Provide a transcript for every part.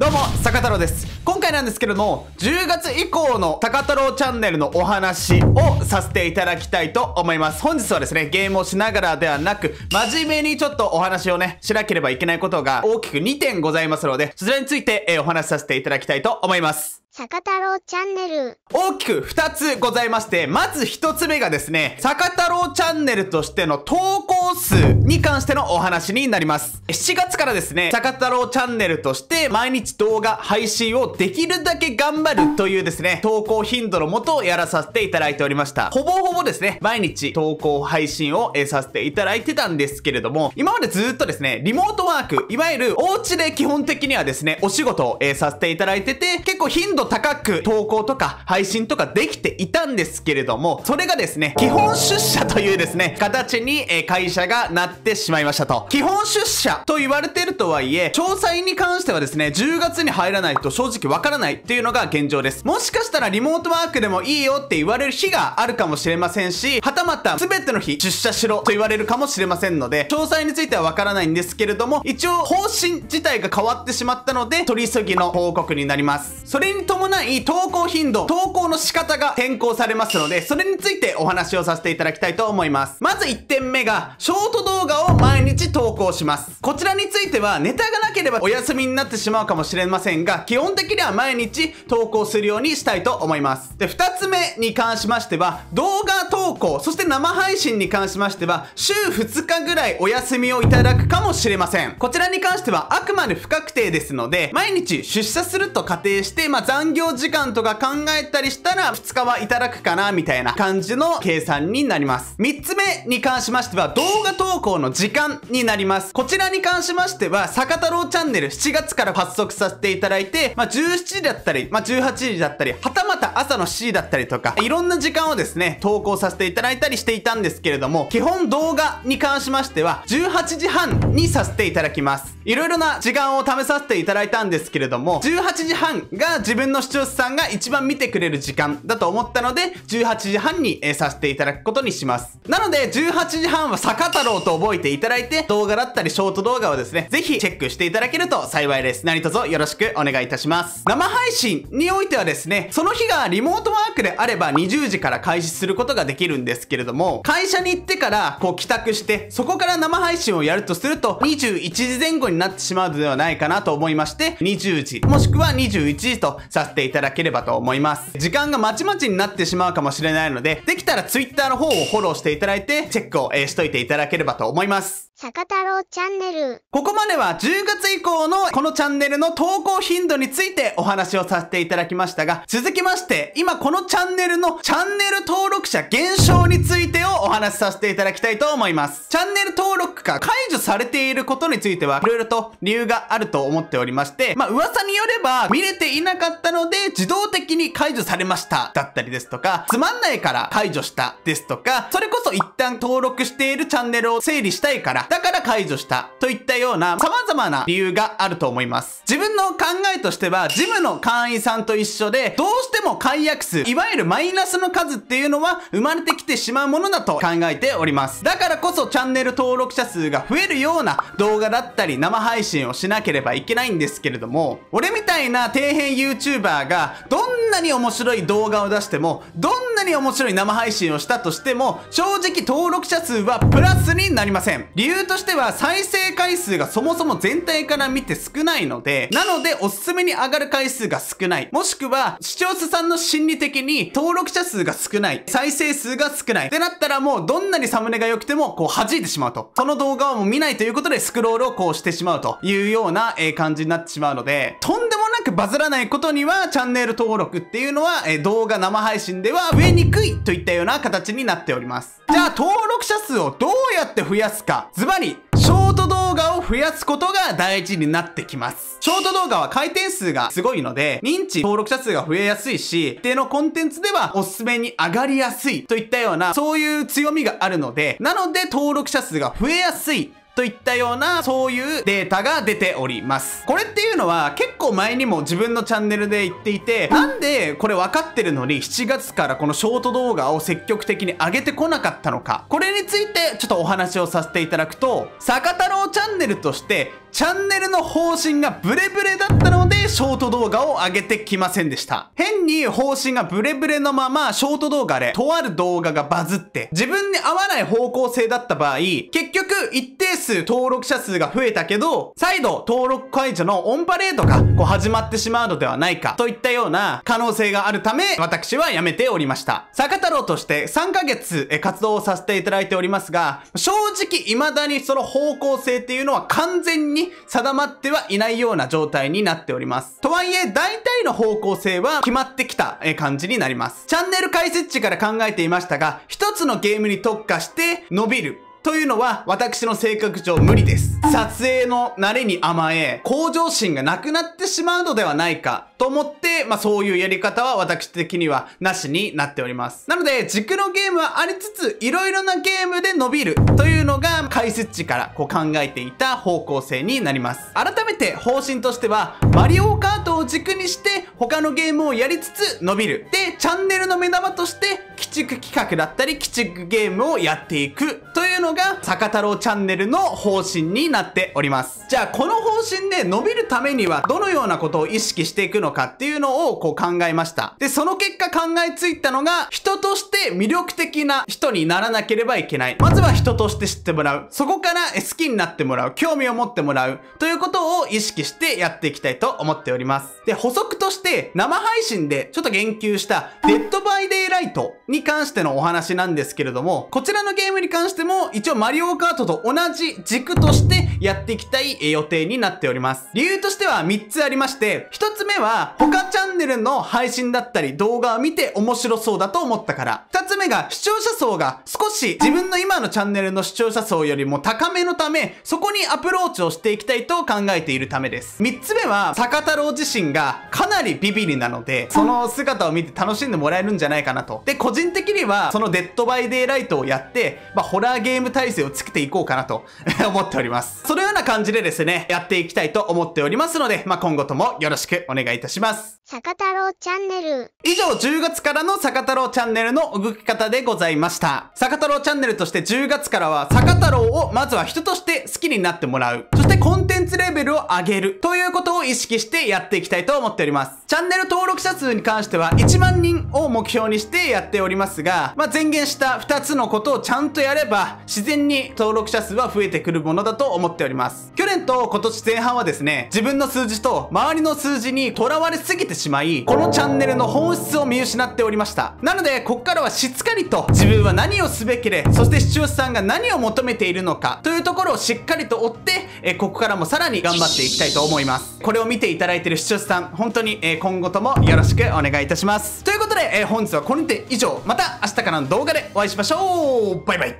どうも、坂太郎です。今回なんですけれども、10月以降の坂太郎チャンネルのお話をさせていただきたいと思います。本日はですね、ゲームをしながらではなく、真面目にちょっとお話をね、しなければいけないことが大きく2点ございますので、そちらについて、えお話しさせていただきたいと思います。坂太郎チャンネル。大きく2つございまして、まず1つ目がですね、坂太郎チャンネルとしての投稿数に関してのお話になります。7月からですね、坂太郎チャンネルとして毎日動画配信をできるだけ頑張るというですね、投稿頻度のもとをやらさせていただいておりました。ほぼほぼですね、毎日投稿配信を、させていただいてたんですけれども、今までずっとですね、リモートワーク、いわゆるお家で基本的にはですね、お仕事を、させていただいてて、結構頻度高く投稿とか配信とかできていたんですけれども、それがですね、基本出社というですね、形に、え会社がなってしまいましたと。基本出社と言われてるとはいえ、詳細に関してはですね、10月に入らないと正直わからないっていうのが現状です。もしかしたらリモートワークでもいいよって言われる日があるかもしれませんし、はたまた全ての日出社しろと言われるかもしれませんので、詳細についてはわからないんですけれども、一応方針自体が変わってしまったので、取り急ぎの報告になります。それに伴い投稿頻度、投稿の仕方が変更されますので、それについてお話をさせていただきたいと思います。まず1点目が、ショート動画を毎日投稿します。こちらについては、ネタがなければお休みになってしまうかもしれませんが、基本的には毎日投稿するようにしたいと思います。で、2つ目に関しましては、動画投稿、そして生配信に関しましては、週2日ぐらいお休みをいただくかもしれません。こちらに関しては、あくまで不確定ですので、毎日出社すると仮定して、まあ、残業時間とか考えたりしたら、2日はいただくかな、みたいな感じの計算になります。3つ目に関しましては、動画投稿の時間になります。こちらに関しましては、坂太郎チャンネル7月から発足させていただいて、まあ、17時だったり、まあ、18時だったり、はたまた朝の7時だったりとか、いろんな時間をですね、投稿させていただいたりしていたんですけれども、基本動画に関しましては、18時半にさせていただきます。いろいろな時間を試させていただいたんですけれども、18時半が自分の視聴者さんが一番見てくれる時間だと思ったので、18時半に、えーさせていただくことにします。なので、18時半は坂太郎と覚えていただいて、動画だったりショート動画をですね、ぜひチェックしていただけると幸いです。何卒よろしくお願いいたします。生配信においてはですね、その日がリモートワークであれば20時から開始することができるんですけれども、会社に行ってからこう帰宅して、そこから生配信をやるとすると、21時前後になってしまうのではないかなと思いまして、20時、もしくは21時とさせていただければと思います。時間がまちまちになってしまうかもしれないので、できたら Twitter の方をフォローしていただいて、チェックを、えしといていただければと思います。坂太郎チャンネル。ここまでは10月以降のこのチャンネルの投稿頻度についてお話をさせていただきましたが、続きまして、今このチャンネルのチャンネル登録者減少についてをお話しさせていただきたいと思います。チャンネル登録が解除されていることについては、いろいろと理由があると思っておりまして、まあ噂によれば見れていなかったので自動的に解除されましただったりですとか、つまんないから解除したですとか、それこそ一旦登録しているチャンネルを整理したいから、だから解除したといったような様々な理由があると思います。自分の考えとしては、ジムの会員さんと一緒で、どうしても解約数、いわゆるマイナスの数っていうのは生まれてきてしまうものだと考えております。だからこそチャンネル登録者数が増えるような動画だったり生配信をしなければいけないんですけれども、俺みたいな底辺 YouTuber がどんなに面白い動画を出しても、どんなに面白い生配信をしたとしても、正直登録者数はプラスになりません。理由としては再生回数がそもそも全体から見て少ないので、なのでおすすめに上がる回数が少ない。もしくは視聴者さんの心理的に登録者数が少ない。再生数が少ない。ってなったらもうどんなにサムネが良くてもこう弾いてしまうと。その動画をもう見ないということでスクロールをこうしてしまうというような、え感じになってしまうので、とんでもくバズらないことにはチャンネル登録っていうのは、え動画生配信では増えにくいといったような形になっております。じゃあ登録者数をどうやって増やすか。ズバリ、ショート動画を増やすことが大事になってきます。ショート動画は回転数がすごいので、認知登録者数が増えやすいし、一定のコンテンツではおすすめに上がりやすいといったような、そういう強みがあるので、なので登録者数が増えやすいといったような、そういうデータが出ております。これっていうのは結構前にも自分のチャンネルで言っていて、なんでこれ分かってるのに7月からこのショート動画を積極的に上げてこなかったのか。これについてちょっとお話をさせていただくと、坂太郎チャンネルとしてチャンネルの方針がブレブレだったので、ショート動画を上げてきませんでした。変に方針がブレブレのまま、ショート動画で、とある動画がバズって、自分に合わない方向性だった場合、結局、一定数登録者数が増えたけど、再度登録解除のオンパレードが、こう始まってしまうのではないか、といったような可能性があるため、私はやめておりました。坂太郎として3ヶ月え活動をさせていただいておりますが、正直未だにその方向性っていうのは完全にに定まってはいないような状態になっております。とはいえ、大体の方向性は決まってきた感じになります。チャンネル解説値から考えていましたが、一つのゲームに特化して伸びる。というのは私の性格上無理です。撮影の慣れに甘え、向上心がなくなってしまうのではないかと思って、まあそういうやり方は私的にはなしになっております。なので軸のゲームはありつつ、いろいろなゲームで伸びるというのが解説地からこう考えていた方向性になります。改めて方針としては、マリオカートを軸にして他のゲームをやりつつ伸びる。で、チャンネルの目玉として、鬼畜企画だったり、鬼畜ゲームをやっていくというのが、坂太郎チャンネルの方針になっております。じゃあ、この方針で伸びるためには、どのようなことを意識していくのかっていうのをこう考えました。で、その結果考えついたのが、人として魅力的な人にならなければいけない。まずは人として知ってもらう。そこからえ好きになってもらう。興味を持ってもらう。ということを意識してやっていきたいと思っております。で、補足として、生配信でちょっと言及した、 Dead by Daylight に関してのお話なんですけれども、こちらのゲームに関しても、一応マリオカートと同じ軸としてやっていきたい予定になっております。理由としては3つありまして、1つ目は、他チャンネルの配信だったり動画を見て面白そうだと思ったから。2つ目が、視聴者層が少し自分の今のチャンネルの視聴者層よりも高めのため、そこにアプローチをしていきたいと考えているためです。3つ目は、坂田郎自身がかなりビビリなので、その姿を見て楽しんでもらえるんじゃないかなと。で、個人的には、その Dead by Daylight をやって、まあ、ホラーゲーム耐性をつけていこうかなと 思っております。そのような感じでですね、やっていきたいと思っておりますので、まあ、今後ともよろしくお願いいたします。坂太郎チャンネル。以上、10月からの坂太郎チャンネルの動き方でございました。坂太郎チャンネルとして10月からは、坂太郎をまずは人として好きになってもらう。コンテンツレベルを上げる。ということを意識してやっていきたいと思っております。チャンネル登録者数に関しては、1万人を目標にしてやっておりますが、まあ、前言した2つのことをちゃんとやれば、自然に登録者数は増えてくるものだと思っております。去年と今年前半はですね、自分の数字と周りの数字にとらわれすぎてしまい、このチャンネルの本質を見失っておりました。なので、ここからはしっかりと自分は何をすべきで、そして視聴者さんが何を求めているのかというところをしっかりと追って、えーここからもさらに頑張っていきたいと思います。これを見ていただいている視聴者さん、本当に、えー今後ともよろしくお願いいたします。ということで、えー本日はこれにて以上、また明日からの動画でお会いしましょう。バイバイ。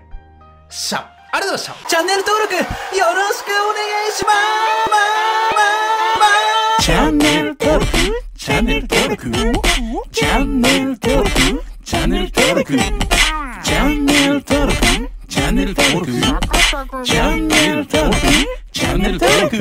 シャありがとうございました。チャンネル登録よろしくお願いします。チャンネル登録。チャンネル登録。チャンネル登録。チャンネル登録。チャンネル登録。チャンネル登録。チャンネル登録。チャンネル登録